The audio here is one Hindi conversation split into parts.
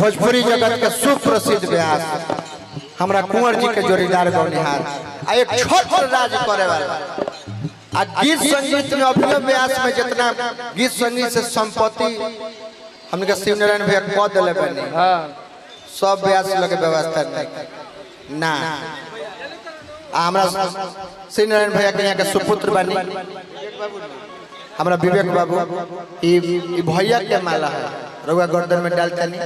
भोजपुरी जगत के सुप्रसिद्ध व्यास। हमरा कुंवर जी के जोड़ीदार गौनिहार आ एक छोट राज करे वाला। आ गीत संगीत में अभिनव व्यास में जितना गीत संगीत से संपत्ति हमने के शिव नारायण भैया कह दिले बनी। हाँ सब व्यास लोग के व्यवस्था नहीं ना। आ हमरा श्री नारायण भैया के यहाँ के सुपुत्र बनी। हमरा विवेक बाबू ई भैया के माला है। रउआ गर्दन में डाल चली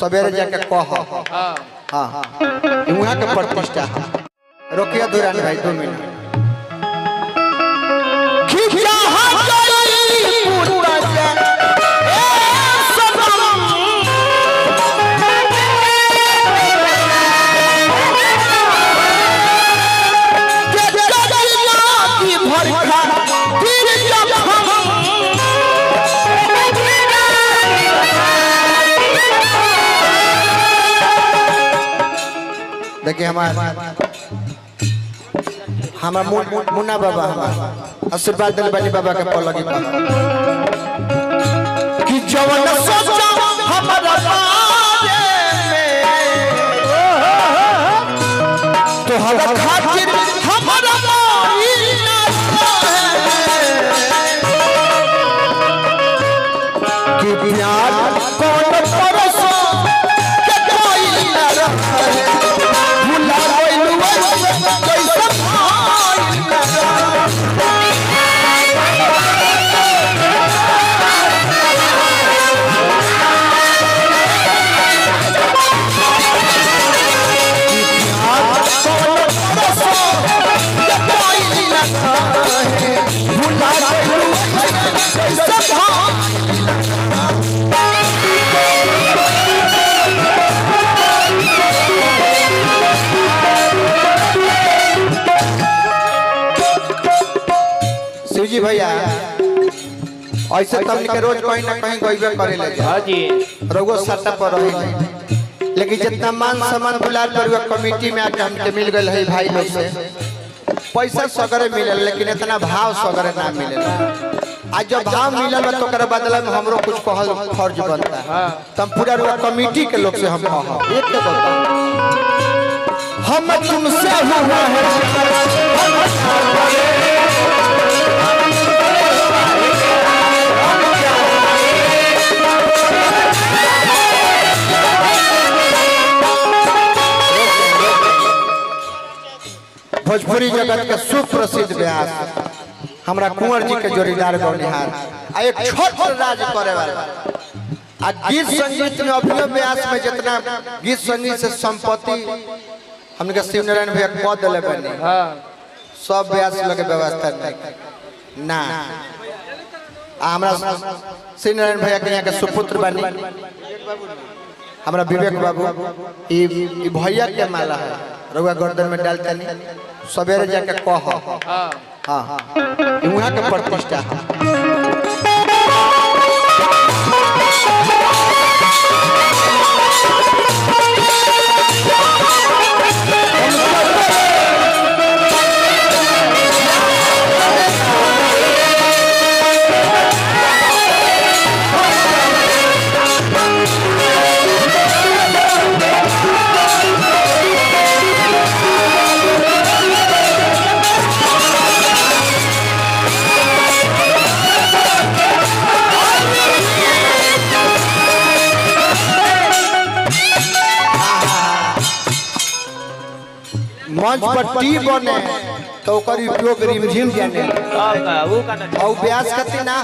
सवेरे जाके कह। हाँ। हाँ हाँ वहाँ के प्रतिष्ठा रोकिया दुरान भाई दो मिनट। देखिए हमारे हमारा मुन्ना बाबा आशीर्वाद दिल बाबा के पलगी कि जवन शिवजी भैया। ऐसे तो हमनी के रोज कहीं ना कहीं गईबे करे ले हाँ जी। रउआ सट्टा पर रही लेकिन जितना मान सम्मान बुलार पर कमेटी में आके हमके मिल गए है भाई लोग से पैसा सगरे मिलल लेकिन इतना भाव सगरे ना मिलल। आज जब भाव मिलल तो ओकरा बदला में हमरो कुछ कहल फ़र्ज़ बनता। है। तो हम पूरा रुआ कमेटी के लोग से हम कह एक के बताओ हम तुमसे हुआ है। भोजपुरी जगत के सुप्रसिद्ध व्यास। हमरा कुंवर जी के जोड़ीदार गौनिहार आ एक छोट राज करे वाला। आ गीत संगीत में अभिनव व्यास में जितना गीत संगीत से संपत्ति हमने के शिव नारायण भैया कह दिले बनी। हाँ। सब व्यास लोग के व्यवस्था नहीं। ना। आ हमरा श्री नारायण भैया के यहाँ के सुपुत्र बनी। हमरा विवेक बाबू ई भैया के माला है। रउआ गर्दन में डाल तनी सवेरे जाके कह। हाँ। हाँ हाँ वहाँ के प्रतिष्ठा है मंच पर टी बने तो ओकर उपयोग रिमझिम जाने वो का और ब्यास कति ना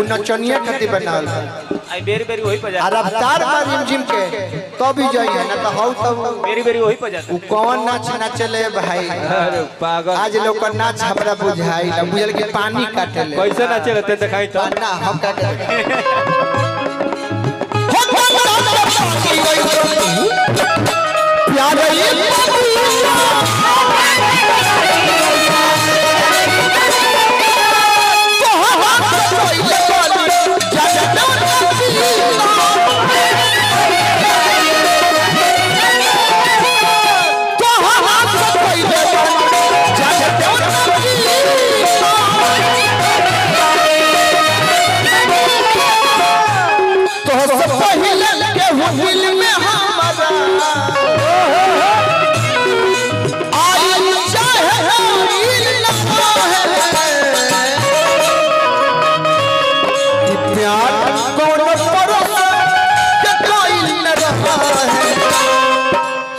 उ नचनिया कति बनावल आई बेरी बेरी वही पर जाता रफ्तार बा रिमझिम के तो भी जाइए ना तो हौ तब बेरी बेरी वही पर जाता उ कौन नाच नाचले भाई? अरे पागल आज लोग का नाच हमरा बुझाई ना बुझल कि पानी काटेले कैसे नाचे रहते दिखाई तो। ना हम काटे प्यार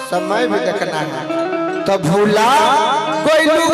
समय भी देखना है। तो भूला कोई कोई